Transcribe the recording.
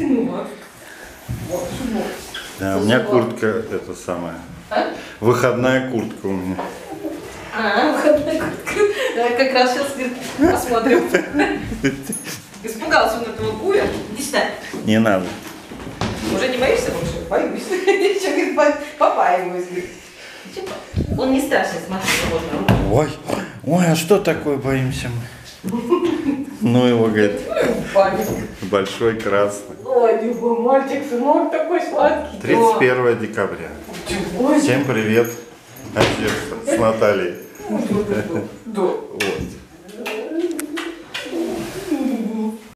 Сынок. Вот, сынок. Да, у меня куртка это самая. А? Выходная куртка у меня. А, выходная куртка. Да, Как раз сейчас посмотрим. Испугался он этого буя. Иди сюда. Не надо. Уже не боишься больше? Боюсь. Что говорит, по- побаиваюсь. говорит. Чё, Он не страшный, смотри, он. Ой, ой, а что такое боимся мы? Ну его, говорит, Память. большой красный. Ой, любой мальчик, сынок такой сладкий. 31 декабря. Ой, Всем привет. Отец с Натальей. да, да, да. Вот.